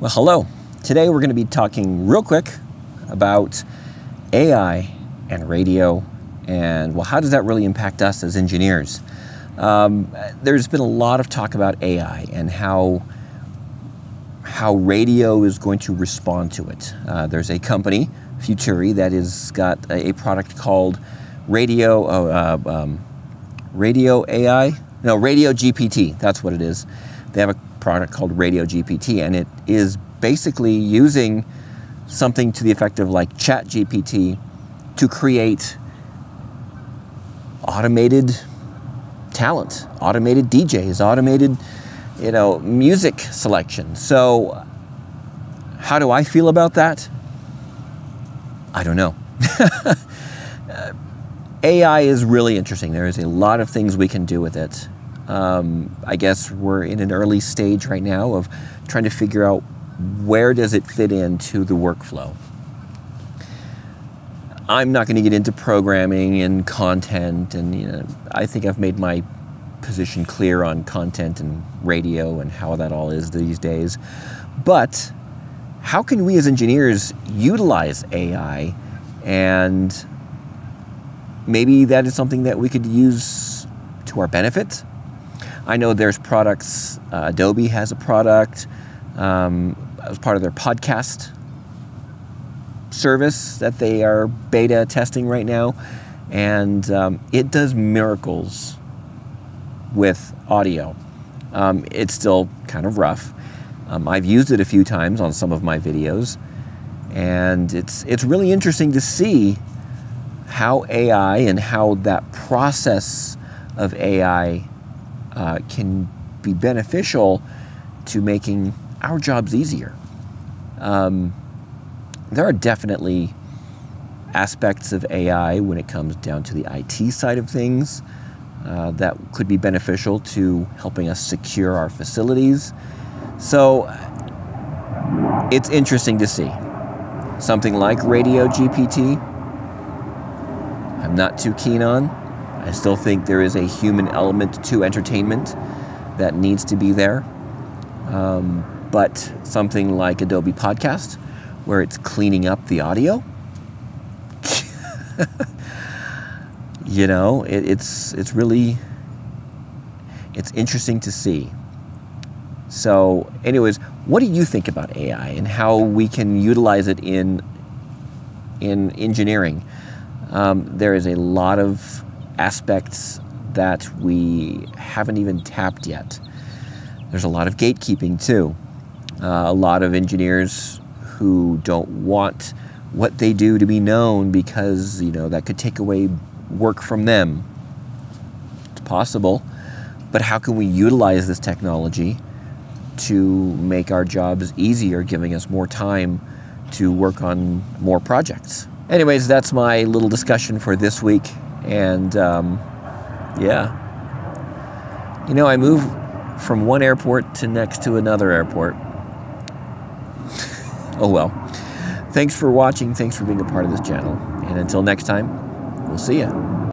Well, hello. Today we're going to be talking real quick about AI and radio and, well, how does that really impact us as engineers? Um, there's been a lot of talk about AI and how how radio is going to respond to it. Uh, there's a company, Futuri, that has got a, a product called Radio uh, um, Radio AI. No, Radio GPT. That's what it is. They have a product called Radio GPT, and it is basically using something to the effect of like Chat GPT to create automated talent, automated DJs, automated, you know, music selection. So, how do I feel about that? I don't know. AI is really interesting. There is a lot of things we can do with it. Um, I guess we're in an early stage right now of trying to figure out where does it fit into the workflow. I'm not going to get into programming and content, and you know, I think I've made my position clear on content and radio and how that all is these days. But how can we as engineers utilize AI and maybe that is something that we could use to our benefit? I know there's products, uh, Adobe has a product um, as part of their podcast service that they are beta testing right now, and um, it does miracles with audio. Um, it's still kind of rough. Um, I've used it a few times on some of my videos, and it's it's really interesting to see how AI and how that process of AI uh, can be beneficial to making our jobs easier. Um, there are definitely aspects of AI when it comes down to the IT side of things uh, that could be beneficial to helping us secure our facilities. So it's interesting to see. Something like Radio GPT, I'm not too keen on. I still think there is a human element to entertainment that needs to be there. Um, but something like Adobe Podcast, where it's cleaning up the audio. you know, it, it's it's really it's interesting to see. So, anyways, what do you think about AI and how we can utilize it in in engineering? Um, there is a lot of aspects that we haven't even tapped yet. There's a lot of gatekeeping too. Uh, a lot of engineers who don't want what they do to be known because you know that could take away work from them. It's possible, but how can we utilize this technology to make our jobs easier, giving us more time to work on more projects? Anyways, that's my little discussion for this week, and um, yeah, you know, I move from one airport to next to another airport oh well. Thanks for watching. Thanks for being a part of this channel. And until next time, we'll see you.